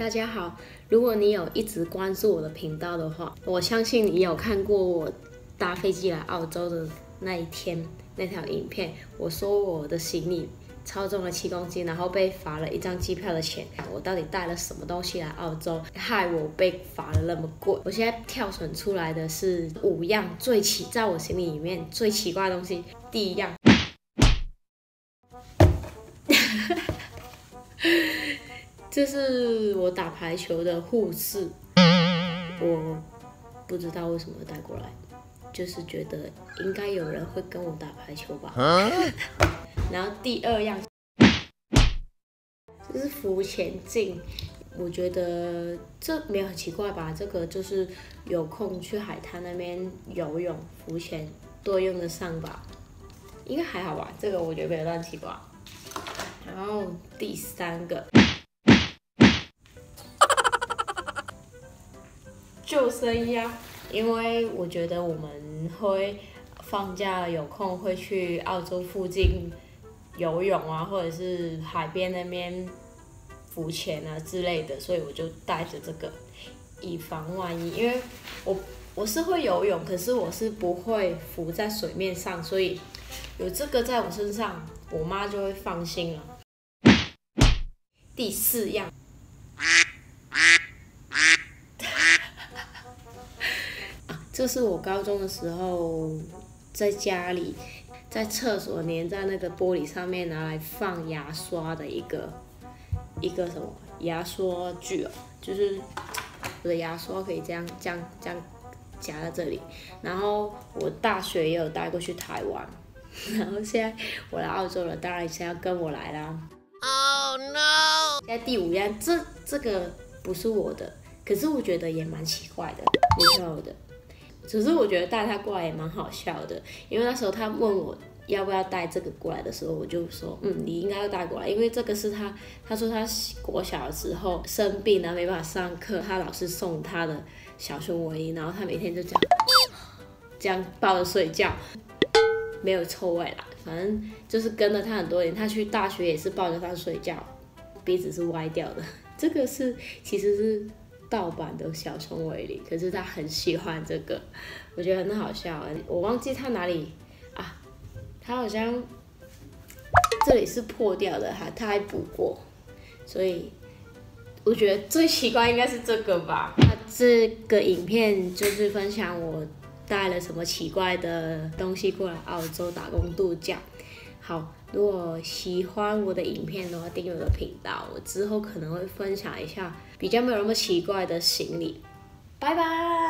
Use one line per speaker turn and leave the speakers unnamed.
大家好。如果你有一直关注我的频道的话，我相信你有看过我搭飞机来澳洲的那一天那条影片。我说我的行李超重了七公斤，然后被罚了一张机票的钱。我到底带了什么东西来澳洲，害我被罚了那么贵？我现在跳选出来的是五样最奇，在我行李里面最奇怪的东西。第一样。这是我打排球的护士，我不知道为什么带过来，就是觉得应该有人会跟我打排球吧。然后第二样，这是浮潜镜，我觉得这没有很奇怪吧？这个就是有空去海滩那边游泳、浮潜都用得上吧？应该还好吧？这个我觉得没有乱奇怪。然后第三个。救生衣啊，因为我觉得我们会放假有空会去澳洲附近游泳啊，或者是海边那边浮潜啊之类的，所以我就带着这个，以防万一。因为我我是会游泳，可是我是不会浮在水面上，所以有这个在我身上，我妈就会放心了。第四样。这是我高中的时候在家里，在厕所粘在那个玻璃上面拿来放牙刷的一个一个什么牙刷具哦，就是我的牙刷可以这样这样这样夹在这里。然后我大学也有带过去台湾，然后现在我来澳洲了，当然现在要跟我来啦。Oh no！现在第五样，这这个不是我的，可是我觉得也蛮奇怪的，女朋友的。只是我觉得带他过来也蛮好笑的，因为那时候他问我要不要带这个过来的时候，我就说，嗯，你应该要带过来，因为这个是他，他说他国小的时候生病然后没办法上课，他老师送他的小熊维尼，然后他每天就这样这样抱着睡觉，没有臭味啦，反正就是跟了他很多年，他去大学也是抱着他睡觉，鼻子是歪掉的，这个是其实是。盗版的小熊维尼，可是他很喜欢这个，我觉得很好笑。我忘记他哪里啊，他好像这里是破掉的，哈他还补过，所以我觉得最奇怪应该是这个吧。那这个影片就是分享我带了什么奇怪的东西过来澳洲打工度假。好，如果喜欢我的影片的话，订阅我的频道，我之后可能会分享一下比较没有那么奇怪的行李。拜拜。